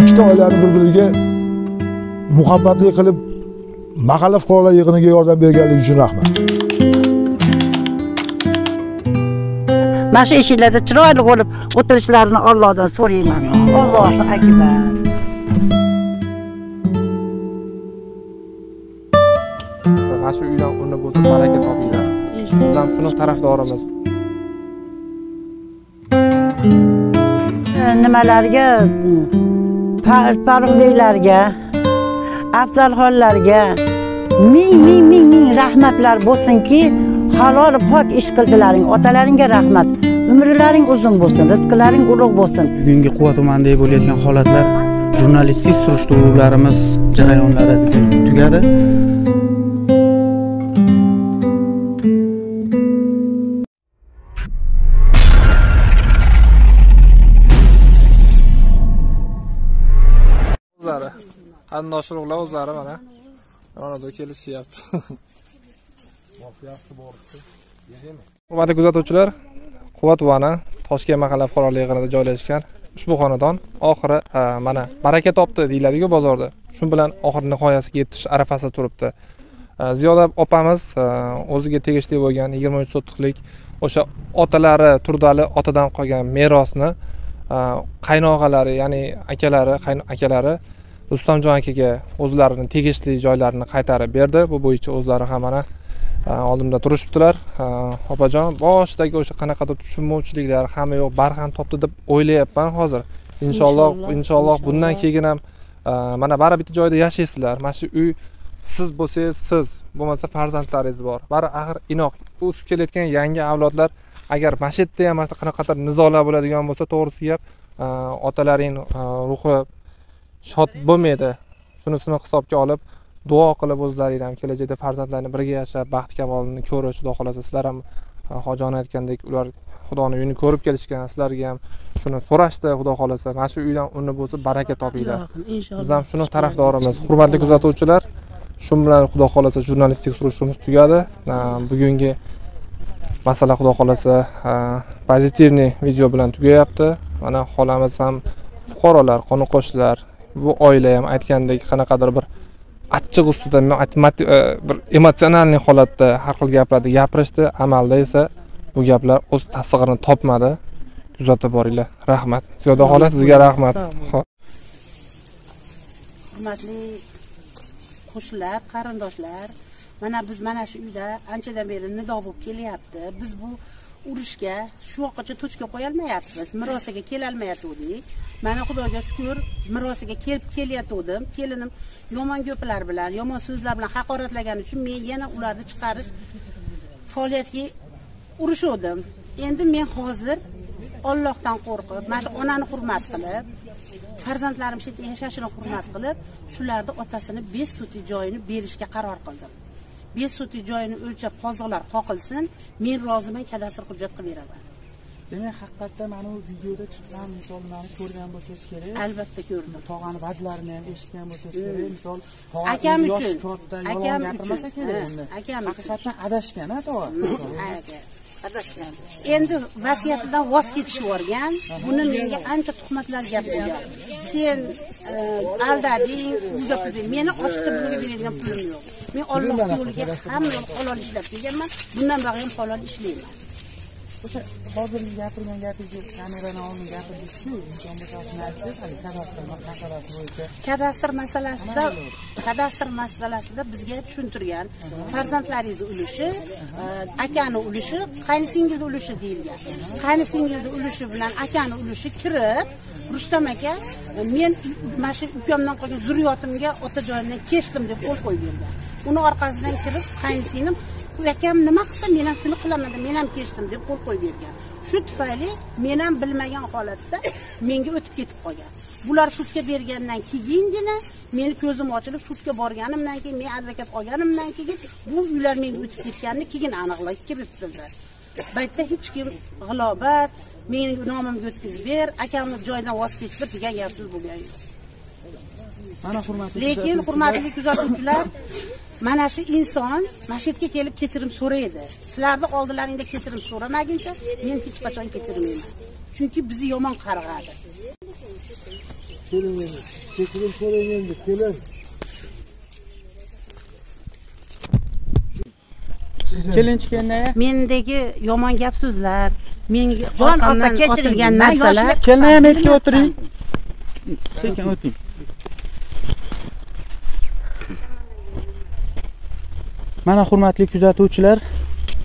ikkita oilani bir biriga muhabbatli qilib mahalla fuqarolar yig'iniga yordam berganligi uchun rahmat. Mana shu eshiklarda chiroyli bo'lib o'tirishlarini Allohdan so'rayman. Allohu akbar. Mana shu uydan uni bo'lsa baraka topinglar. Biz ham shuni tarafdorimiz nimalarga? Parvonbeklarga afzalxonlarga ming ming ming ming rahmatlar bo'lsinki halol pok ish qildilaring. Otalaringga rahmat. Umrlaring uzun bo'lsin rizqlaring ulug' bo'lsin. Bugungi quva tumanida bo'layotgan holatlar jurnalistik surishtiruvlarimiz jarayonlari tugadi. Qarindosh urug'lar o'zlari mana. Yonida kelishyapti. Hurmatli kuzatuvchilar quvvat tumani toshkent mahalla fuqarolik yig'inida joylashgan ushbu xonadon oxiri mana baraka topdi deyiladiku bozorda. Shu bilan oxiri nihoyasiga yetish arafasida turibdi. Ziyoda opamiz o'ziga tegishli bo'lgan yigirma uch sotixlik o'sha otalari turdali otadan qolgan merosni qaynog'alari ya'ni akalari qayn- akalari rustamjon akaga o'zlarini tegishli joylarini qaytarib berdi. Bu bo'yicha o'zlari ham mana ha, oldimda turishibdilar. Ha, opajon boshidagi o'sha qanaqadir tushunmovchiliklar hamma yo'q barham topdi deb o'ylayapman hozir. Inshaalloh Inshaalloh, bundan keyin ham ha, mana baribir bitta joyda yashaysizlar mana shu uy siz bo'lsangiz siz bo'lmasa farzandlaringiz bor. Bari axir inoq o'sib kelayotgan yangi avlodlar agar mana shu yerda ham qanaqadir nizolar bo'ladigan bo'lsa to'g'risi gap otalaring ruhi shod bo'lmaydi. Shunisini hisobga olib duo qilib o'zlaring ham kelajakda farzandlarni birga yashab baxt kamolini ko'rish xudo xohlasa sizlar ham ha, hojiona aytgandek ular xudoni uyini ko'rib kelishgan sizlarga ham shuni so'rashdi xudo xohlasa. Mana shu uydan uni bo'lsa baraka topinglar. Biz ham shuni tarafdorimiz. Hurmatli kuzatuvchilar shu bilan xudo xohlasa jurnalistik surishtiruvimiz tugadi. Ha, bugungi masala xudo xohlasa ha, pozitivniy video bilan tugayapti. Mana xolamiz ham fuqarolar qo'ni qo'shnilar bu oila ham aytgandek qanaqadir bir achchiq ustida e, bir emotsionalniy holatda har xil gaplarni gapirishdi. Amalda esa bu gaplar o'z tasdig'ini topmadi. Kuzatib boringlar. Rahmat. Ziyoda xola sizga rahmat. Hurmatli qo'shnilar qarindoshlar mana biz mana shu uyda anchadan beri nido bo'lib kelyapti. Biz bu urushga shu vaqtgacha tochka qo'yolmayapmiz. Mirosiga kelolmayotgandik mana xudoga shukur mirosiga kelib kelayotgandim kelinim yomon gaplar bilan yomon so'zlar bilan haqoratlagani uchun men yana ularni chiqarish faoliyatiga urishuvdim. Endi men hozir ollohdan qo'rqib mana shu onani hurmat qilib farzandlarim shu yerda yashashini hurmat qilib shularni otasini besh sutli joyini berishga qaror qildim. Besh sutli joyini o'lchab qoziqlar qoqilsin men roziman kadastr hujjat qilib beraman. Demak haqiqatda mana bu videoda chiqqan misollarni ko'rgan bo'lsangiz kerak? Albatta ko'rdim. Tog'ani vajlarini ham eshitgan bo'lsangiz kerak. Misol Akam uchun, katta yolg'on gapirmasa kerak endi. akam haqiqatdan adashgan a tog'a. Aka, adashgan. endi vasiyatidan voz kechishib yuborgan. Buni menga ancha tuhmatlar gap bo'lgan sen e, aldading uyga pul meni ochiqcha pulga beradigan pulim yo'q men olloh yo'liga hamma halol ishlab kelganman bundan bug'on ham halol ishlayman. O'sha hozirgi gapirgan gapingiz kamerani oldin gapirdingizku imkon bo'lsa shuni aytsangiz hali kadastr masalasi bo'yicha. Kadastr masalasida kadastr masalasida bizga tushuntirgan farzandlaringizni ulushi e, akani ulushi qaynisingizni ulushi deyilgan. Qaynisingizni ulushi bilan akani ulushi kirib rustam aka e, men mana shu ukamdan qolgan zurriyotimga ota joyimdan kechdim deb qo'l qo'yib bergan uni orqasidan kirib qaynisinglim u akam nima qilsa men ham shuni qilaman deb men ham kechdim deb qo'l qo'yib bergan. Shu tufayli men ham bilmagan holatda menga o'tib ketib qolgan. Bular sudga bergandan keyingina meni ko'zim ochilib sudga borganimdan keyin men advokat olganimdan keyin bu uylar menga o'tib ketganini keyin aniqlab kiritdilar bu yerda hech kim g'ilobat meni nomimga o'tkazib ber akamni joyidan voz kechdir degan gap so'z bo'lgan yo'q. Mana hurmatli lekin hurmatli kuzatuvchilar mana shu inson mana shu yerga kelib kechirim so'raydi. Sizlarni oldilaringda kechirim so'ramaguncha men hech qachon kechirmayman. Chunki bizni yomon qarg'adi. Keling kechirim so'rang endi kelin kelinchikanda mendagi yomon gap so'zlar menga jon opa man narsalar yoshlik kelin ham erga o'tiring sekin o'ting mana hurmatli kuzatuvchilar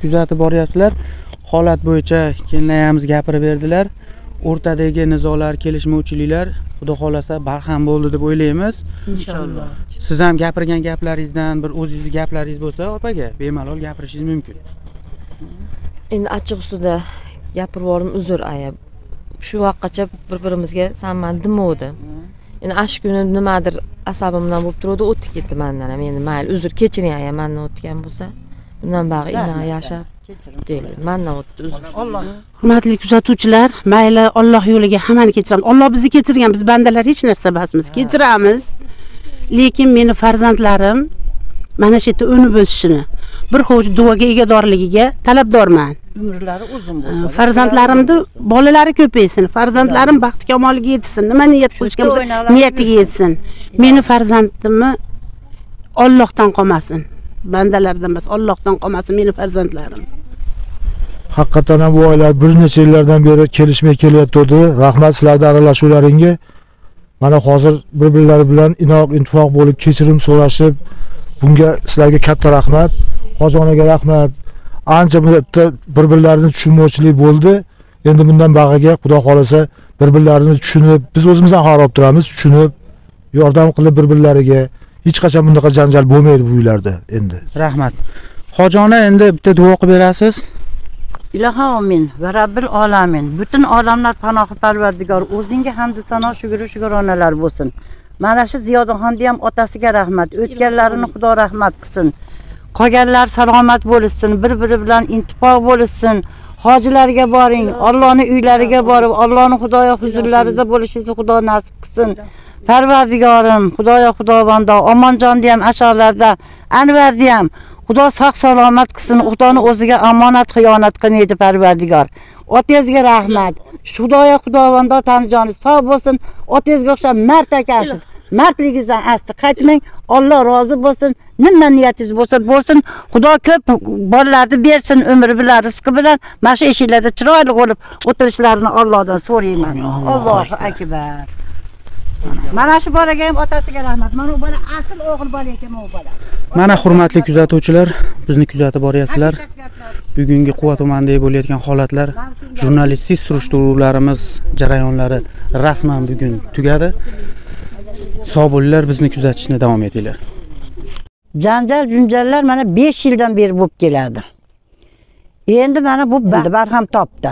kuzatib boryapsizlar. Holat bo'yicha kelinayamiz gapirib berdilar. O'rtadagi nizolar kelishmovchiliklar xudo xohlasa barham bo'ldi deb o'ylaymiz. Inshaalloh. Siz ham gapirgan gaplaringizdan bir o'zingizni gaplaringiz bo'lsa opaga bemalol gapirishingiz mumkin. Endi achchiq ustida gapirib yubordim uzr aya. Shu vaqtgacha bir birimizga san man demavdi endi ash kuni nimadir asabimdan bo'lib turuvdi o'tib ketdi mandan ham. Endi mayli uzr kechiring aya mandan o'tgan bo'lsa. Bundan bari inoq yashab mandan o'tdi uzr. Hurmatli kuzatuvchilar mayli olloh yo'liga hammani kechiramiz. Olloh bizni kechirgan biz bandalar hech narsa emasmiz kechiramiz. Lekin meni farzandlarim mana shu yerda unib o'sishini bir hovuch duoga egadorligiga talabdorman. Umrlari uzun bo'lsin farzandlarimni bolalari ko'paysin farzandlarim baxti kamoliga yetsin nima niyat qilishgan bo'lsa niyatiga yetsin. Meni farzandimni ollohdan qolmasin bandalardan emas ollohdan qolmasin meni farzandlarim. Haqiqatdan ham bu oilalar bir necha yillardan beri kelishmay kelayotgandi rahmat sizlarni aralashuvlaringga mana hozir bir birlari bilan inoq intifoq bo'lib kechirim so'rashib bunga sizlarga katta rahmat hoji onaga rahmat. Ancha muddatda bir birlarini tushunmovchilik bo'ldi. Endi bundan bag'iga xudo xohlasa bir birlarini tushunib biz o'zimiz ham xabar olib turamiz tushunib yordam qilib bir birlariga hech qachon bunaqa janjal bo'lmaydi bu uylarda endi. Rahmat. Hojona endi bitta duo qilib berasiz. Ilohi omin va robbil olamin butun olamlar panohi parvardigor o'zingga hamdu sano shukru shukronalar bo'lsin. Mana shu ziyodaxonni ham otasiga rahmat. O'tganlarini xudo rahmat qilsin qolganlar salomat bo'lishsin bir biri bilan intifoq bo'lishsin. Hojilarga boring ollohni uylariga borib ollohni xudoyo huzurlarida bo'lishingizni xudo nasib qilsin. Parvardigorim xudoyo xudovando omonjonni ham asholarda anvarni ham xudo sog' salomat qilsin xudoni o'ziga omonat xiyonat qilmaydi parvardigor. Otangizga rahmat. Xudoyo xudovando tanijoni sog' bo'lsin. Otangizga o'xshab mard ekansiz mardligingizdan asti qaytmang olloh rozi bo'lsin nima niyatingiz bo'lsa bo'lsin xudo ko'p bolalarni bersin umri bilan rizqi bilan mana shu eshiklarda chiroyli bo'lib o'tirishlarini ollohdan so'rayman. Allohu akbar. Mana shu bolaga ham otasiga rahmat. Mana bu bola asl o'g'il bola ekan bu bola. Mana hurmatli kuzatuvchilar bizni kuzatib boryapsizlar. Bugungi quva tumanidagi bo'layotgan holatlar jurnalistik surishtiruvlarimiz jarayonlari rasman bugun tugadi sog' bo'linglar bizni kuzatishni davom etinglar. Janjal junjallar mana 5 yildan beri bo'lib keladi. Endi mana bu barham topdi.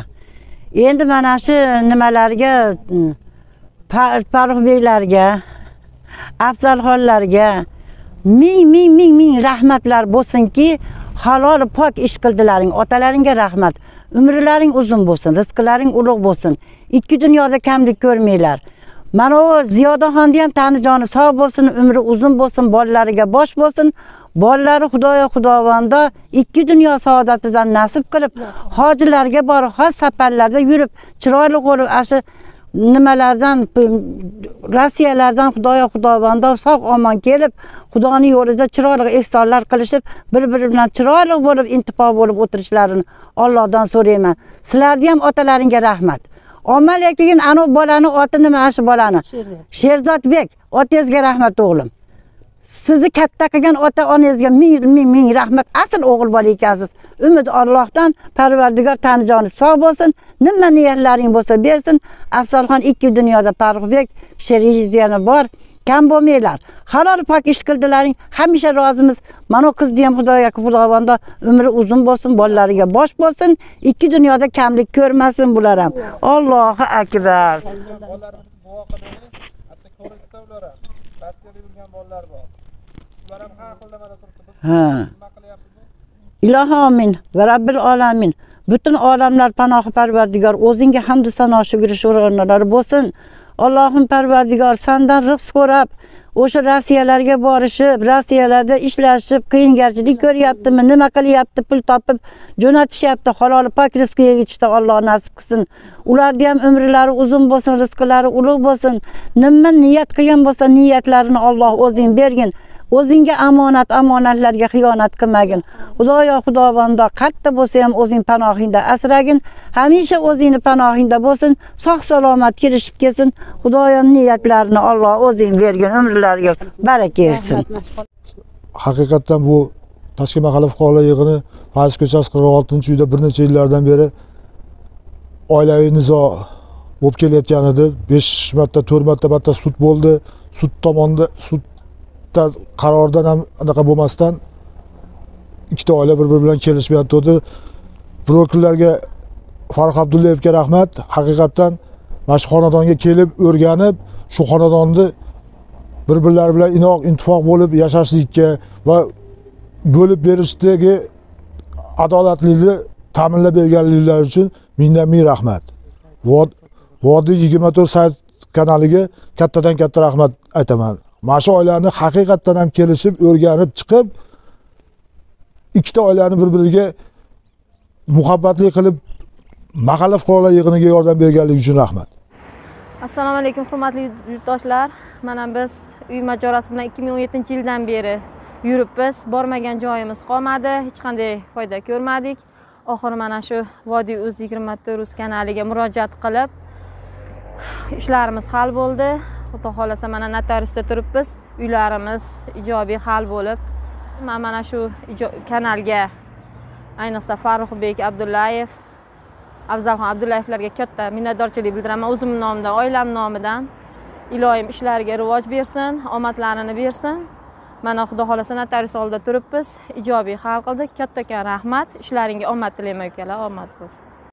Endi mana shu nimalarga mm, farruh beylarga afzalxonlarga ming ming ming ming rahmatlar bo'lsinki halol pok ish qildilaring otalaringga rahmat. Umrlaring uzun bo'lsin rizqlaring ulug' bo'lsin. Ikki dunyoda kamlik ko'rmanglar. Mana u ziyodaxonni ham tani joni sog' bo'lsin umri uzun bo'lsin bolalariga bosh bo'lsin. Bolalari xudoyo xudovonda ikki dunyo saodatidan nasib qilib hojilarga borib haj safarlarda yurib chiroyli bo'lib ana shu nimalardan rossiyalardan xudoyo xudovonda sog' omon kelib xudoni yo'lida chiroyli ehsonlar qilishib bir biri bilan chiroyli bo'lib intifo bo'lib o'tirishlarini ollohdan so'rayman. Sizlarni ham otalaringga rahmat. Keyin anavi bolani oti nima? Shu bolani. Sherzodbek otangizga rahmat o'g'lim. Sizni katta qilgan ota onangizga ming ming ming rahmat. Asl o'g'il bola ekansiz. Umid ollohdan parvardigor tanijoni sog' bo'lsin. Nima niyatlaring bo'lsa bersin. Afzalxon ikki dunyoda sherigingiz yana bor kam bo'lmanglar. Halol pok ish qildilaring. Hamisha rozimiz. Mana qizni ham xudoga xudovando umri uzun bo'lsin bolalariga bosh bo'lsin. Ikki dunyoda kamlik ko'rmasin bular ham allohu akbar. Ha. Ilohi omin va robbil olamin butun olamlar panohi parvardigor o'zingga hamdu sano shukri shukronalari bo'lsin allohim parvardigor sandan rizq so'rab o'sha rossiyalarga borishib rossiyalarda ishlashib qiyingarchilik ko'ryaptimi nima qilyapti pul topib jo'natishyapti halol pok rizqiga yetishda alloh nasib qilsin. Ularni ham umrlari uzun bo'lsin rizqlari ulug' bo'lsin. Nima niyat qilgan bo'lsa niyatlarini olloh o'zing bergin. O'zingga omonat omonatlarga xiyonat qilmagin. Xudoyo xudobondo qatta bo'lsa ham o'zing panohingda asragin. Hamisha o'zingni panohingda bo'lsin. Sog' salomat kelishib kelsin. Xudoyo niyatlarini olloh o'zing bergin umrlariga baraka bersin. Haqiqatdan bu toshkent mahalla fuqarolar yig'ini fayz ko'chasi qirq oltinchi uyda bir necha yillardan beri oilaviy nizo bo'lib kelayotgan edi besh marta to'rt marta marta sud bo'ldi. Sud tomonda bitta qarordan ham anaqa bo'lmasdan ikkita oila bir biri bilan kelishmayotgandi brokerlarga farruh abdullayevga rahmat. Haqiqatdan mana shu xonadonga kelib o'rganib shu xonadonni bir birlari bilan inoq intifoq bo'lib yashashlikka va bo'lib berishdagi adolatlikni ta'minlab berganliklari uchun mingdan ming rahmat. Vod- vodiy yigirma to'rt sayt kanaliga kattadan katta rahmat aytaman. Mana shu oilani haqiqatdan ham kelishib o'rganib chiqib ikkita oilani bir biriga muhabbatli qilib mahalla fuqarolar yig'iniga yordam berganligi uchun rahmat. Assalomu alaykum hurmatli yurtdoshlar. Mana biz uy mojarosi bilan 2017 yildan beri yuribmiz bormagan joyimiz qolmadi hech qanday foyda ko'rmadik. Oxiri mana shu vodiy uz 24 uz kanaliga murojaat qilib ishlarimiz hal bo'ldi. Xudo xohlasa mana notariusda turibmiz. Uylarimiz ijobiy hal bo'lib. Man mana shu kanalga ayniqsa farruhbek abdullayev afzalxon abdullayevlarga katta minnatdorchilik bildiraman. O'zimni nomidan oilam nomidan iloyim ishlariga rivoj bersin omadlarini bersin. Mana xudo xohlasa notarius oldida turibmiz. Ijobiy hal qildik. Kattakon rahmat. Ishlaringga omad tilayman ukalar omad bo'lsin.